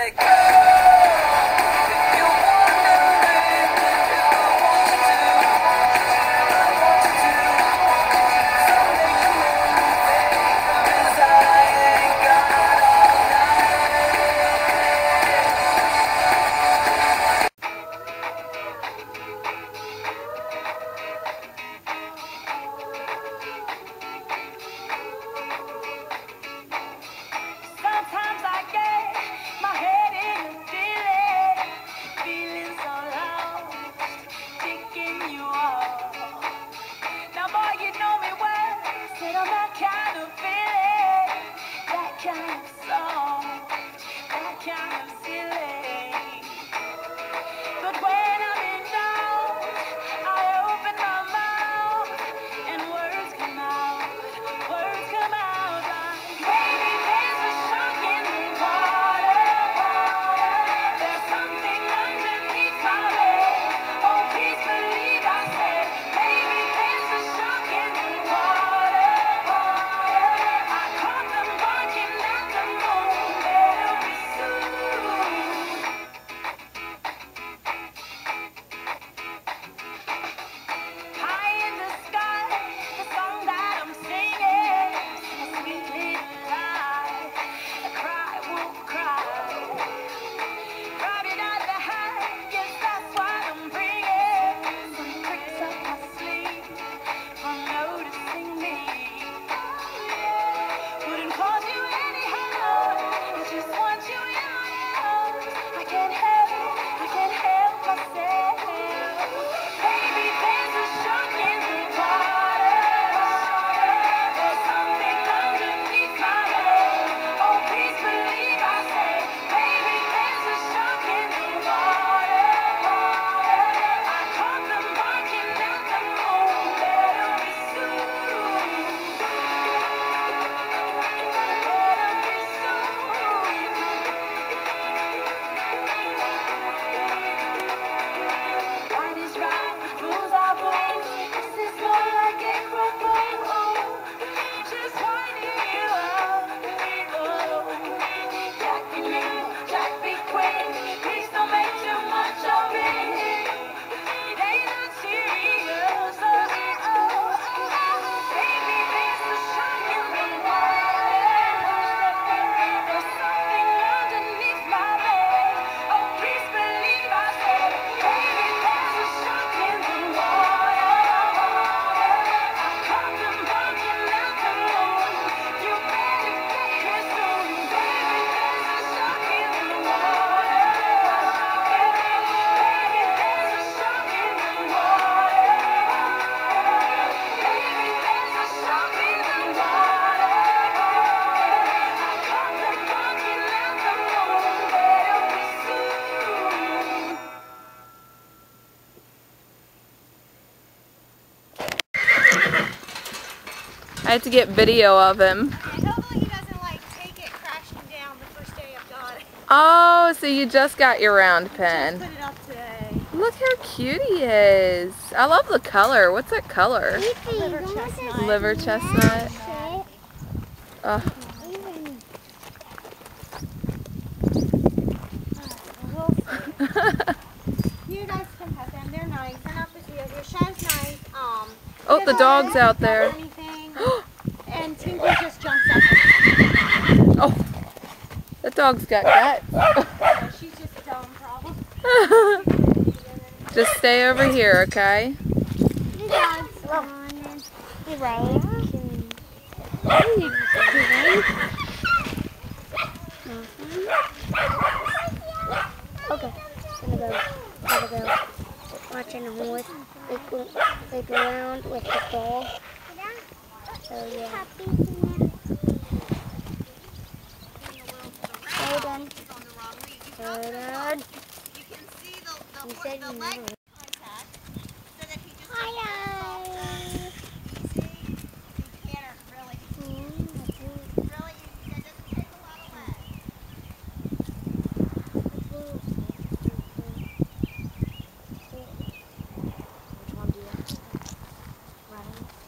sick. feel that kind of feeling, that kind of I had to get video of him. hopefully he doesn't like take it crashing down the first day I've got it. Oh, so you just got your round Just pen. put it up today. Look how cute he is. I love the color. What's that color? Liver chestnut. Liver chestnut. Oh, You guys can pet them. They're nice. They're not facetious. Shad's nice. Um. oh, the dog's out pet there. Dog's got guts. Yeah, she's just a dumb problem. Just stay over here, okay? The dog's on and he waves. and- What are you doing? Nothing. Okay, gonna go, gonna go watching a horse look, look around with the dog. So yeah. Hold on. Hold on. You said you never